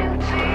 Música